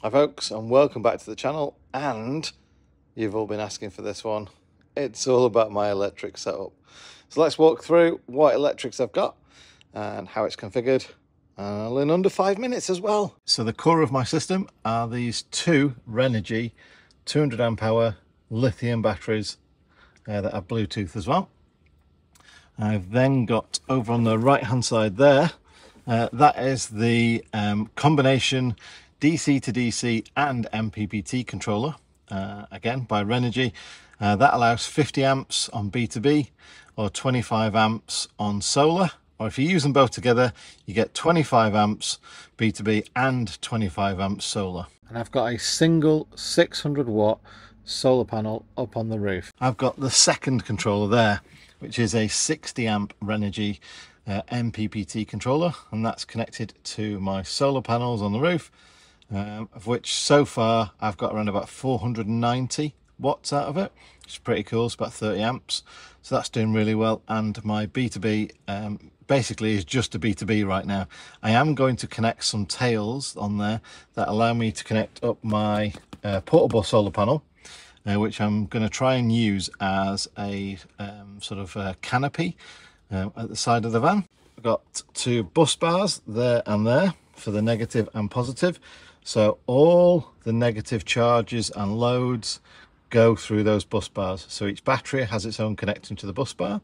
Hi folks and welcome back to the channel and you've all been asking for this one. It's all about my electric setup. So let's walk through what electrics I've got and how it's configured all in under five minutes as well. So the core of my system are these two Renogy 200 amp hour lithium batteries uh, that have Bluetooth as well. I've then got over on the right hand side there, uh, that is the um, combination DC to DC and MPPT controller, uh, again by Renogy. Uh, that allows 50 amps on B2B or 25 amps on solar. Or if you use them both together, you get 25 amps B2B and 25 amps solar. And I've got a single 600 watt solar panel up on the roof. I've got the second controller there, which is a 60 amp Renogy uh, MPPT controller, and that's connected to my solar panels on the roof um, of which so far I've got around about 490 watts out of it which is pretty cool. It's about 30 amps. So that's doing really well. And my B2B um, basically is just a B2B right now. I am going to connect some tails on there that allow me to connect up my uh, portable solar panel uh, which I'm going to try and use as a um, sort of a canopy uh, at the side of the van. I've got two bus bars there and there for the negative and positive so all the negative charges and loads go through those bus bars. So each battery has its own connection to the bus bar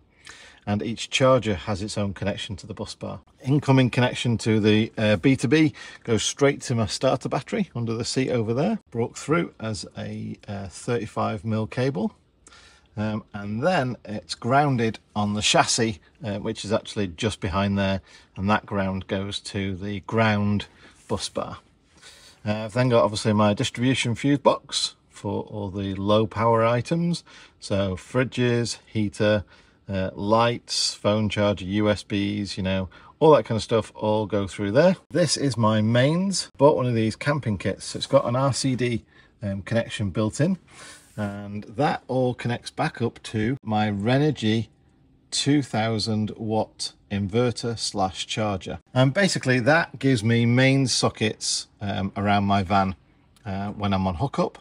and each charger has its own connection to the bus bar. Incoming connection to the uh, B2B goes straight to my starter battery under the seat over there, brought through as a uh, 35 mil cable. Um, and then it's grounded on the chassis, uh, which is actually just behind there, and that ground goes to the ground bus bar. I've then got obviously my distribution fuse box for all the low power items. So fridges, heater, uh, lights, phone charger, USBs, you know, all that kind of stuff all go through there. This is my mains. Bought one of these camping kits. So It's got an RCD um, connection built in and that all connects back up to my Renogy 2000 watt inverter slash charger. And basically that gives me main sockets um, around my van uh, when I'm on hookup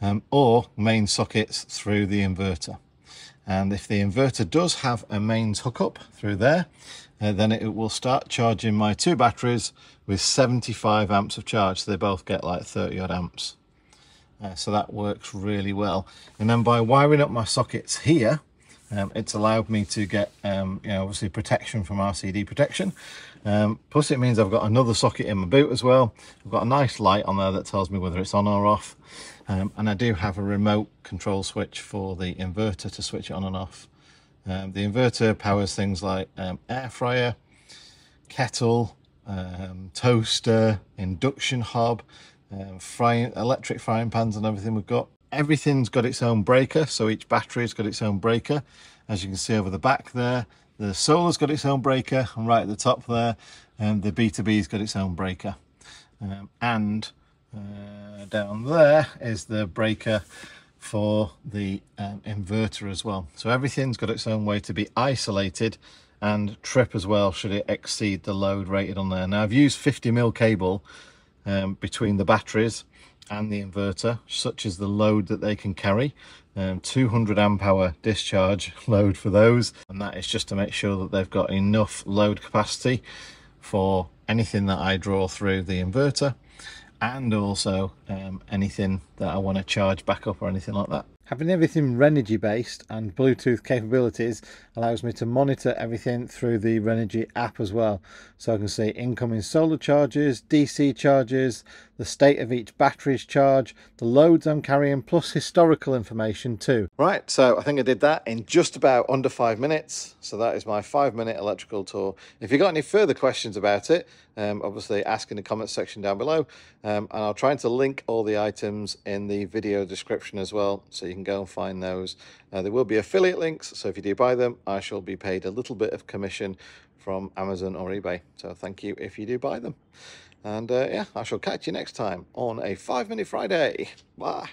um, or main sockets through the inverter. And if the inverter does have a mains hookup through there uh, then it will start charging my two batteries with 75 amps of charge. So they both get like 30 odd amps. Uh, so that works really well. And then by wiring up my sockets here um, it's allowed me to get um, you know obviously protection from RCD protection. Um, plus it means I've got another socket in my boot as well. I've got a nice light on there that tells me whether it's on or off. Um, and I do have a remote control switch for the inverter to switch it on and off. Um, the inverter powers things like um, air fryer kettle toaster induction hob frying electric frying pans and everything we've got everything's got its own breaker so each battery's got its own breaker. As you can see over the back there the solar's got its own breaker and right at the top there and the b2b's got its own breaker. Um, and uh, down there is the breaker for the um, inverter as well. So everything's got its own way to be isolated and trip as well should it exceed the load rated on there. Now i've used 50 mil cable um, between the batteries and the inverter such as the load that they can carry. Um, 200 amp hour discharge load for those. And that is just to make sure that they've got enough load capacity for anything that I draw through the inverter and also um, anything that I want to charge back up or anything like that Having everything Renogy based and Bluetooth capabilities allows me to monitor everything through the Renogy app as well. So I can see incoming solar charges, DC charges, the state of each battery's charge, the loads I'm carrying, plus historical information too. Right, so I think I did that in just about under five minutes. So that is my five minute electrical tour. If you've got any further questions about it, um, obviously ask in the comments section down below. Um, and I'll try to link all the items in the video description as well. So you can go and find those. Uh, there will be affiliate links. So if you do buy them, I shall be paid a little bit of commission from Amazon or eBay. So thank you if you do buy them. And uh, yeah, I shall catch you next time on a five minute Friday. Bye.